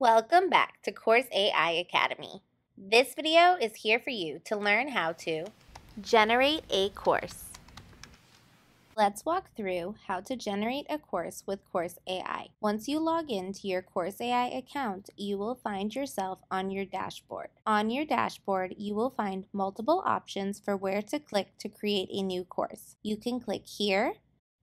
Welcome back to Course AI Academy. This video is here for you to learn how to generate a course. Let's walk through how to generate a course with Course AI. Once you log into your Course AI account, you will find yourself on your dashboard. On your dashboard, you will find multiple options for where to click to create a new course. You can click here,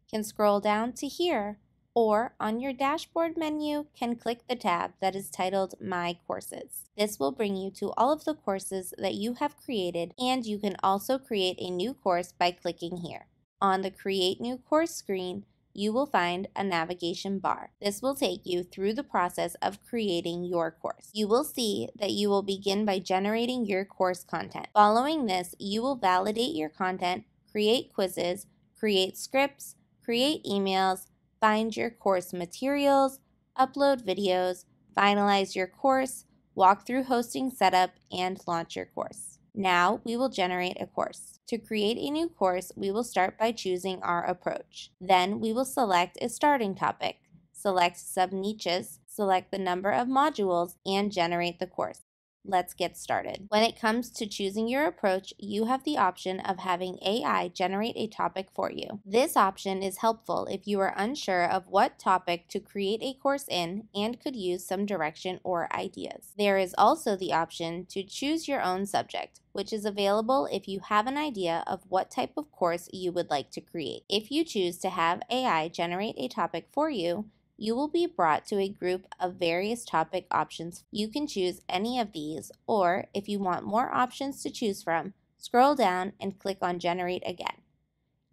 can scroll down to here, or on your dashboard menu can click the tab that is titled My Courses. This will bring you to all of the courses that you have created and you can also create a new course by clicking here. On the Create New Course screen, you will find a navigation bar. This will take you through the process of creating your course. You will see that you will begin by generating your course content. Following this, you will validate your content, create quizzes, create scripts, create emails, find your course materials, upload videos, finalize your course, walk through hosting setup, and launch your course. Now we will generate a course. To create a new course, we will start by choosing our approach. Then we will select a starting topic, select sub-niches, select the number of modules, and generate the course. Let's get started. When it comes to choosing your approach, you have the option of having AI generate a topic for you. This option is helpful if you are unsure of what topic to create a course in and could use some direction or ideas. There is also the option to choose your own subject, which is available if you have an idea of what type of course you would like to create. If you choose to have AI generate a topic for you, you will be brought to a group of various topic options. You can choose any of these, or if you want more options to choose from, scroll down and click on Generate Again.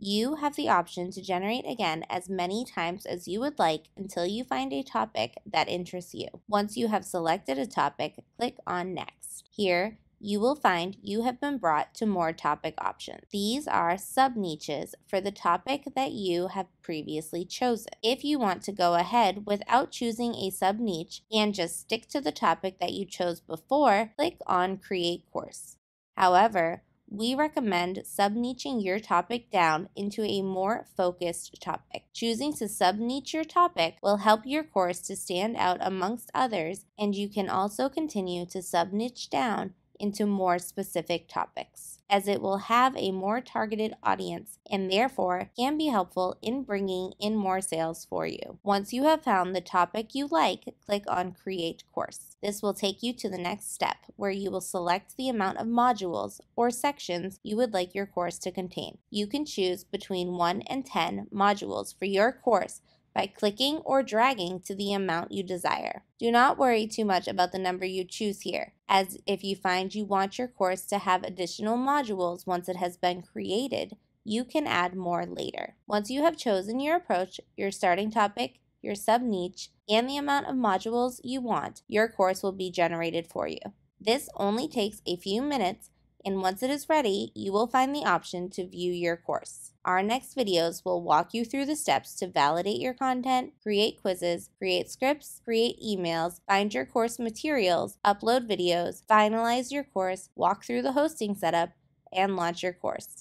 You have the option to generate again as many times as you would like until you find a topic that interests you. Once you have selected a topic, click on Next. Here, you will find you have been brought to more topic options. These are sub-niches for the topic that you have previously chosen. If you want to go ahead without choosing a sub-niche and just stick to the topic that you chose before, click on Create Course. However, we recommend sub-niching your topic down into a more focused topic. Choosing to sub-niche your topic will help your course to stand out amongst others, and you can also continue to sub-niche down into more specific topics, as it will have a more targeted audience and therefore can be helpful in bringing in more sales for you. Once you have found the topic you like, click on Create Course. This will take you to the next step where you will select the amount of modules or sections you would like your course to contain. You can choose between 1 and 10 modules for your course by clicking or dragging to the amount you desire. Do not worry too much about the number you choose here, as if you find you want your course to have additional modules once it has been created, you can add more later. Once you have chosen your approach, your starting topic, your sub-niche, and the amount of modules you want, your course will be generated for you. This only takes a few minutes and once it is ready, you will find the option to view your course. Our next videos will walk you through the steps to validate your content, create quizzes, create scripts, create emails, find your course materials, upload videos, finalize your course, walk through the hosting setup, and launch your course.